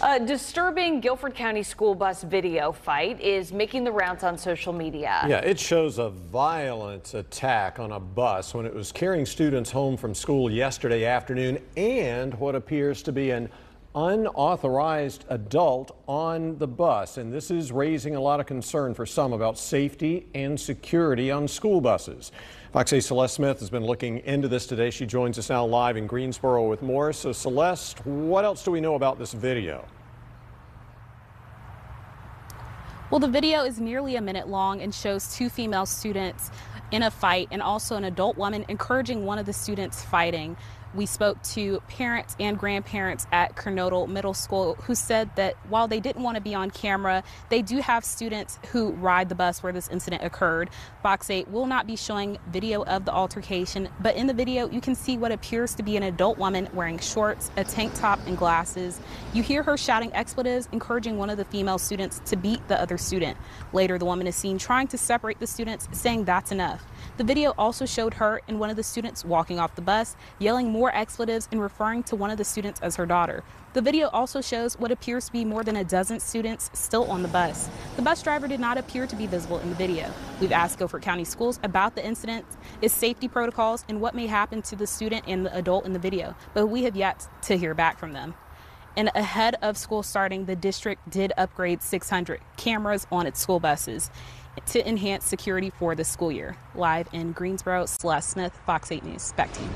A disturbing Guilford County school bus video fight is making the rounds on social media. Yeah, it shows a violent attack on a bus when it was carrying students home from school yesterday afternoon and what appears to be an unauthorized adult on the bus. And this is raising a lot of concern for some about safety and security on school buses. Fox 8 Celeste Smith has been looking into this today. She joins us now live in Greensboro with more. So Celeste, what else do we know about this video? Well, the video is nearly a minute long and shows two female students in a fight and also an adult woman encouraging one of the students fighting. We spoke to parents and grandparents at Kernodle Middle School who said that while they didn't want to be on camera, they do have students who ride the bus where this incident occurred. Fox 8 will not be showing video of the altercation, but in the video you can see what appears to be an adult woman wearing shorts, a tank top, and glasses. You hear her shouting expletives, encouraging one of the female students to beat the other student. Later, the woman is seen trying to separate the students, saying that's enough. The video also showed her and one of the students walking off the bus, yelling more expletives and referring to one of the students as her daughter. The video also shows what appears to be more than a dozen students still on the bus. The bus driver did not appear to be visible in the video. We've asked Guilford County Schools about the incident, its safety protocols, and what may happen to the student and the adult in the video, but we have yet to hear back from them. And ahead of school starting, the district did upgrade 600 cameras on its school buses to enhance security for the school year. Live in Greensboro, Celeste Smith, Fox 8 News. Back to you.